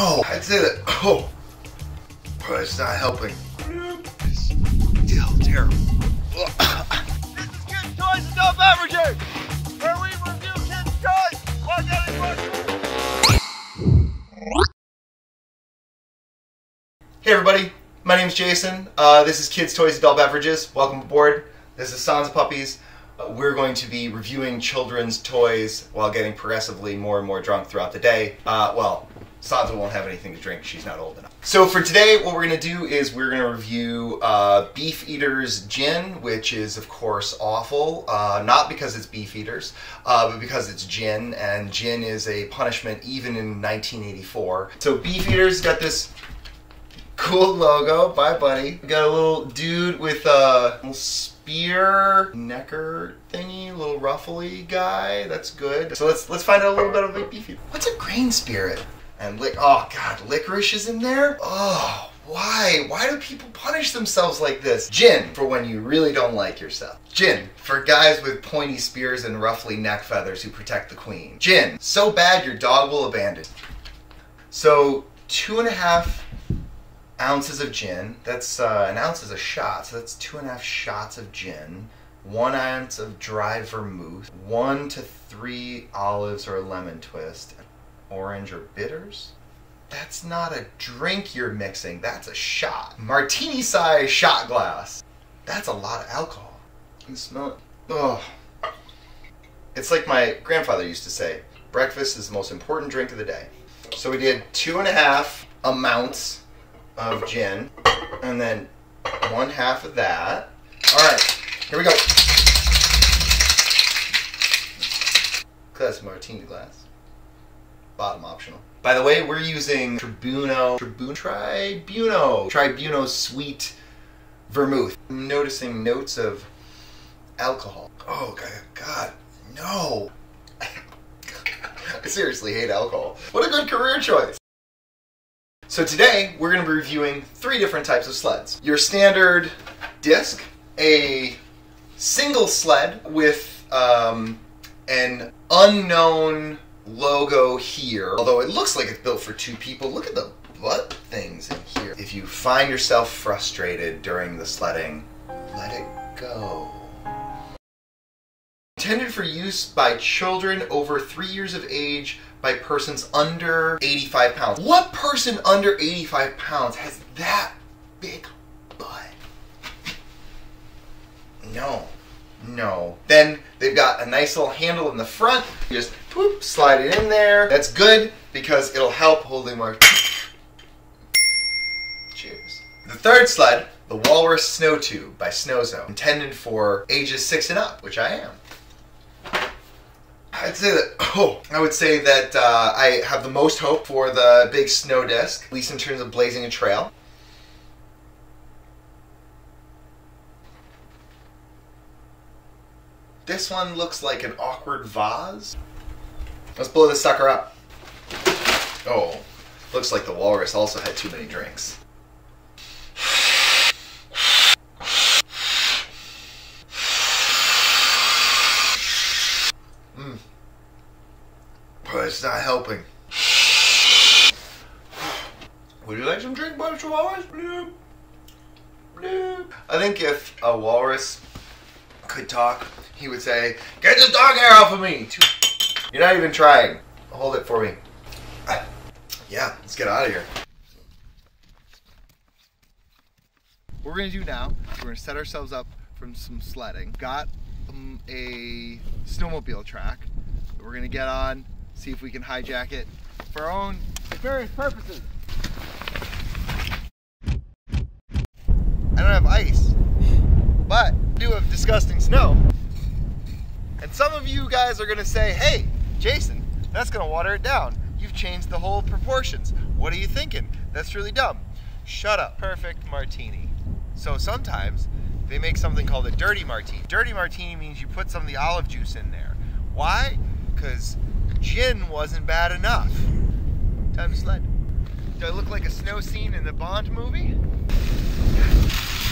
no. I'd say that. Oh, but it's not helping. It's still terrible. This is Kids Toys and Adult Beverages, where we review kids' toys while getting more. Hey everybody, my name's Jason. Uh, this is Kids Toys Adult Beverages. Welcome aboard. This is Sons of Puppies. Uh, we're going to be reviewing children's toys while getting progressively more and more drunk throughout the day. Uh, well, Sansa won't have anything to drink. She's not old enough. So for today, what we're going to do is we're going to review uh, Beefeaters Gin, which is of course awful. Uh, not because it's Beefeaters, uh, but because it's gin, and gin is a punishment even in 1984. So Beefeaters got this cool logo. Bye, buddy. We got a little dude with a little spear necker thingy, little ruffly guy. That's good. So let's let's find out a little bit about beefy. What's a grain spirit? And lic- oh god, licorice is in there. Oh. Why? Why do people punish themselves like this? Gin, for when you really don't like yourself. Gin, for guys with pointy spears and ruffly neck feathers who protect the queen. Gin, so bad your dog will abandon. So, two and a half ounces of gin. That's uh, an ounce is a shot, so that's two and a half shots of gin. One ounce of dry vermouth. One to three olives or a lemon twist. Orange or bitters. That's not a drink you're mixing. That's a shot. Martini size shot glass. That's a lot of alcohol. You smell it. Oh. It's like my grandfather used to say breakfast is the most important drink of the day. So we did two and a half amounts of gin, and then one half of that. All right, here we go. Glass martini glass. Bottom optional. By the way, we're using Tribuno, Tribuno, Tribuno, Tribuno sweet vermouth. I'm noticing notes of alcohol. Oh God, God, no. I seriously hate alcohol. What a good career choice. So today we're going to be reviewing three different types of sleds. Your standard disc, a single sled with um, an unknown logo here, although it looks like it's built for two people. Look at the butt things in here. If you find yourself frustrated during the sledding, let it go. Intended for use by children over three years of age by persons under 85 pounds. What person under 85 pounds has that big butt? No. No. Then they've got a nice little handle in the front. You just whoop, slide it in there. That's good because it'll help holding more. Cheers. The third sled, the Walrus Snow Tube by Snowzone, intended for ages six and up, which I am. I'd say that, oh, I would say that uh, I have the most hope for the big snow disc, at least in terms of blazing a trail. This one looks like an awkward vase. Let's blow this sucker up. Oh, looks like the walrus also had too many drinks. Mmm. But it's not helping. Would you like some drink, of Walrus? Bloop. Bloop. I think if a walrus could talk, he would say, Get this dog hair off of me! You're not even trying. Hold it for me. Ah, Yeah, let's get out of here. What we're gonna do now, we're gonna set ourselves up from some sledding. Got um, a snowmobile track we're gonna get on, see if we can hijack it for our own various purposes. I don't have ice, but I do have disgusting snow. Some of you guys are gonna say, hey, Jason, that's gonna water it down. You've changed the whole proportions. What are you thinking? That's really dumb. Shut up. Perfect martini. So sometimes they make something called a dirty martini. Dirty martini means you put some of the olive juice in there. Why? Because gin wasn't bad enough. Time to sled. Do I look like a snow scene in the Bond movie?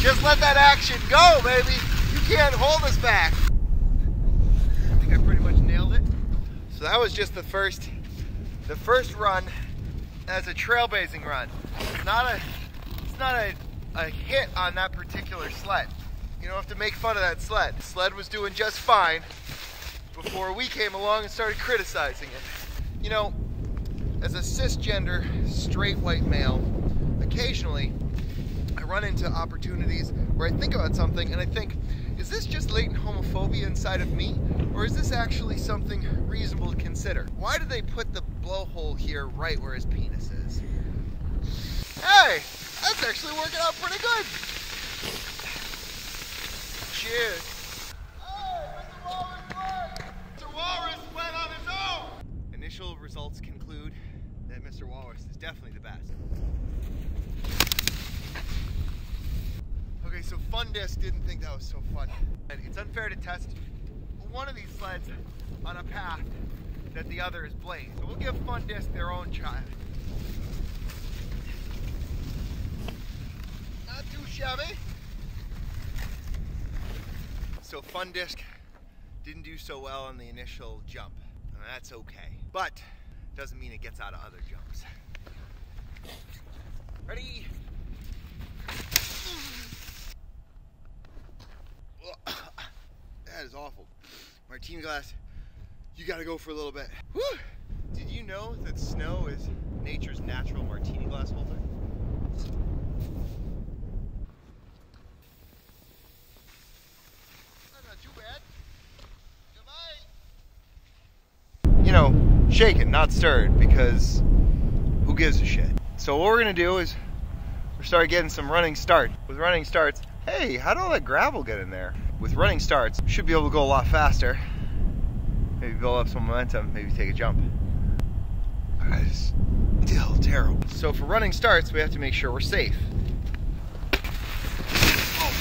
Just let that action go, baby. You can't hold us back. I think I pretty much nailed it. So that was just the first, the first run as a trailblazing run. It's not a, it's not a, a hit on that particular sled. You don't have to make fun of that sled. The sled was doing just fine before we came along and started criticizing it. You know, as a cisgender, straight white male, occasionally I run into opportunities where I think about something and I think, is this just latent homophobia inside of me? Or is this actually something reasonable to consider? Why did they put the blowhole here right where his penis is? Hey, that's actually working out pretty good. Cheers. Mr. Walrus went on his own. Initial results conclude that Mr. Walrus is definitely the best. Okay, so Fun Disc didn't think that was so fun. And It's unfair to test one of these sleds on a path that the other is blazed. So we'll give Fun Disc their own try. Not too shabby. So Fun Disc didn't do so well on the initial jump. And that's okay. But doesn't mean it gets out of other jumps. Ready? That is awful. Martini glass, you gotta go for a little bit. Whew. Did you know that snow is nature's natural martini glass holder? Not too bad. Goodbye. you know, shaken, not stirred, because who gives a shit? So what we're gonna do is we're start getting some running start. With running starts, hey, how did all that gravel get in there? With running starts, should be able to go a lot faster. Maybe build up some momentum, maybe take a jump. That is still terrible. So for running starts, we have to make sure we're safe. Oh.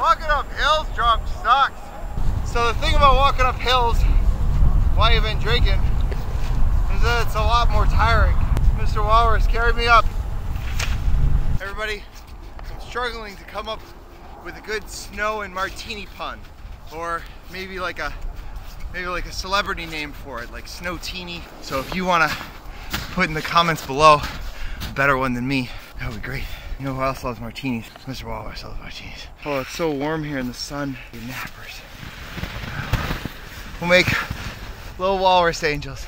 Walking up hills drunk sucks. So the thing about walking up hills while you've been drinking is that it's a lot more tiring. Mr. Walrus carry me up. Everybody, I'm struggling to come up with a good snow and martini pun, or maybe like a maybe like a celebrity name for it, like Snow Teeny. So if you want to put in the comments below a better one than me, that would be great. You know who else loves martinis? Mr. Walrus loves martinis. Oh, it's so warm here in the sun. Nappers. We'll make little walrus angels.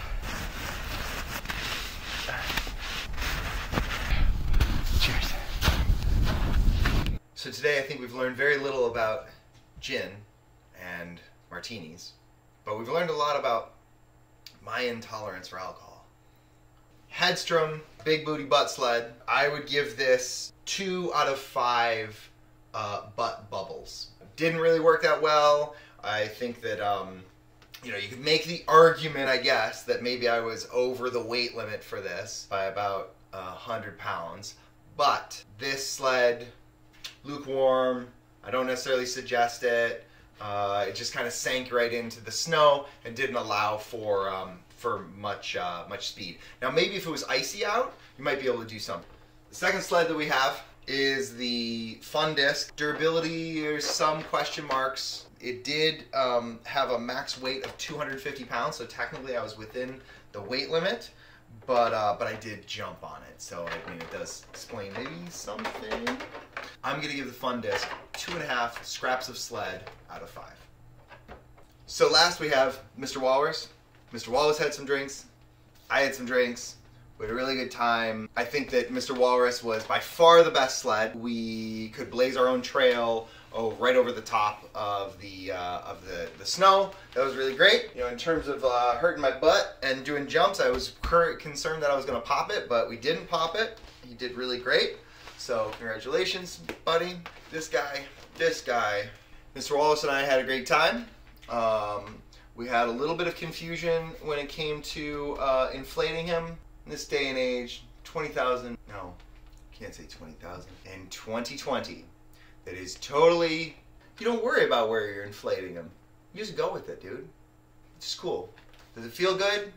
Cheers. So today I think we've learned very little about gin and martinis, but we've learned a lot about my intolerance for alcohol. Hedstrom, big booty butt sled. I would give this two out of five uh, butt bubbles. Didn't really work that well. I think that um, you know you could make the argument, I guess, that maybe I was over the weight limit for this by about a hundred pounds. But this sled, lukewarm. I don't necessarily suggest it. Uh, it just kind of sank right into the snow and didn't allow for um, for much uh, much speed. Now maybe if it was icy out, you might be able to do something. The second sled that we have is the Fun Disc. Durability, there's some question marks. It did um, have a max weight of 250 pounds, so technically I was within the weight limit, but uh, but I did jump on it, so I mean it does explain maybe something. I'm gonna give the Fun Disc two and a half scraps of sled out of five. So last we have Mr. Walrus. Mr. Walrus had some drinks. I had some drinks. We had a really good time. I think that Mr. Walrus was by far the best sled. We could blaze our own trail oh, right over the top of the uh, of the, the snow. That was really great. You know, in terms of uh, hurting my butt and doing jumps, I was concerned that I was going to pop it, but we didn't pop it. He did really great. So congratulations, buddy. This guy, this guy. Mr. Wallace and I had a great time. Um, we had a little bit of confusion when it came to uh, inflating him. In this day and age, 20,000, no, can't say 20,000. In 2020, that is totally, you don't worry about where you're inflating them. You just go with it, dude. It's cool. Does it feel good?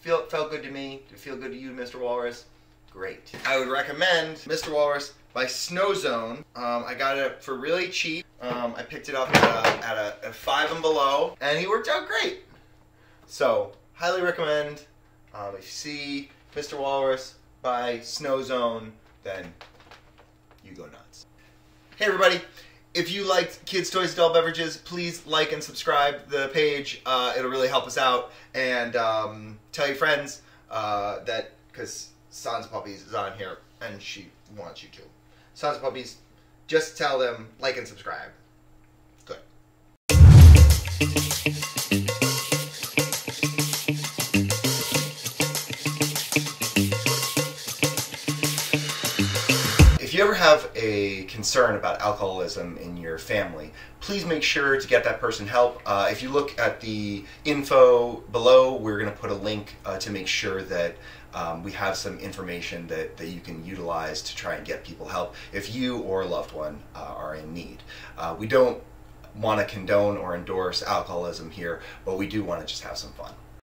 Feel it felt good to me. Did it feel good to you, Mr. Walrus? Great. I would recommend Mr. Walrus by Snow Zone. Um, I got it for really cheap. Um, I picked it up at, a, at a, a five and below, and he worked out great. So, highly recommend Um, if you see Mr. Walrus by Snow Zone, then you go nuts. Hey everybody! If you liked Kids Toys Adult Beverages, please like and subscribe the page. Uh, it'll really help us out. And um, tell your friends uh, that because Sans Puppies is on here and she wants you to. Sans Puppies, just tell them like and subscribe. Have a concern about alcoholism in your family, please make sure to get that person help. Uh, if you look at the info below, we're going to put a link uh, to make sure that um, we have some information that, that you can utilize to try and get people help if you or a loved one uh, are in need. Uh, we don't want to condone or endorse alcoholism here, but we do want to just have some fun.